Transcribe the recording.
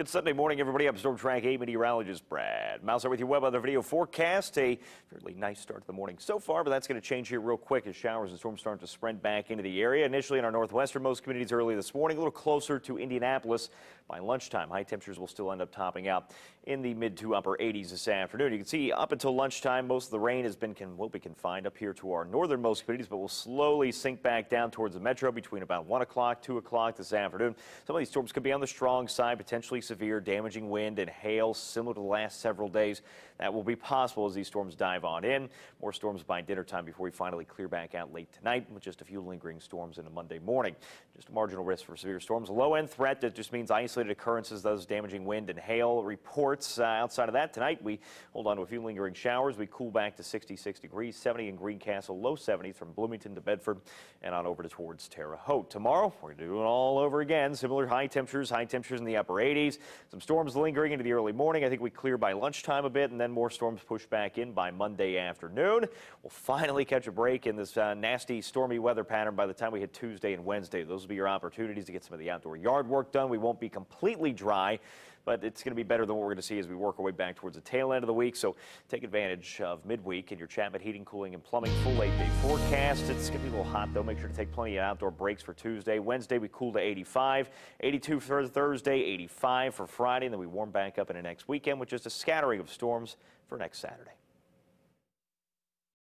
Good Sunday morning, everybody. I'm Storm Track 8 meteorologist Brad Maushart with your web weather video forecast. A fairly nice start to the morning so far, but that's going to change here real quick as showers and storms start to spread back into the area. Initially in our northwesternmost communities early this morning, a little closer to Indianapolis. By lunchtime, high temperatures will still end up topping out in the mid to upper 80s this afternoon. You can see up until lunchtime, most of the rain has been will be confined up here to our northernmost communities, but will slowly sink back down towards the metro between about 1 o'clock, 2 o'clock this afternoon. Some of these storms could be on the strong side, potentially severe damaging wind and hail similar to the last several days. That will be possible as these storms dive on in. More storms by dinner time before we finally clear back out late tonight with just a few lingering storms into Monday morning. Just a marginal risk for severe storms. Low end threat that just means isolated occurrences, those damaging wind and hail reports. Uh, outside of that tonight, we hold on to a few lingering showers. We cool back to 66 degrees, 70 in Greencastle, low 70s from Bloomington to Bedford and on over to towards Terre Haute. Tomorrow, we're going to do it all over again. Similar high temperatures, high temperatures in the upper 80s. Some storms lingering into the early morning. I think we clear by lunchtime a bit and then then more storms push back in by Monday afternoon. We'll finally catch a break in this uh, nasty stormy weather pattern by the time we hit Tuesday and Wednesday. Those will be your opportunities to get some of the outdoor yard work done. We won't be completely dry, but it's going to be better than what we're going to see as we work our way back towards the tail end of the week. So take advantage of midweek in your Chapman Heating, Cooling, and Plumbing full eight-day forecast. It's going to be a little hot, though. Make sure to take plenty of outdoor breaks for Tuesday. Wednesday, we cool to 85, 82 for Thursday, 85 for Friday, and then we warm back up in into next weekend with just a scattering of storms for next Saturday.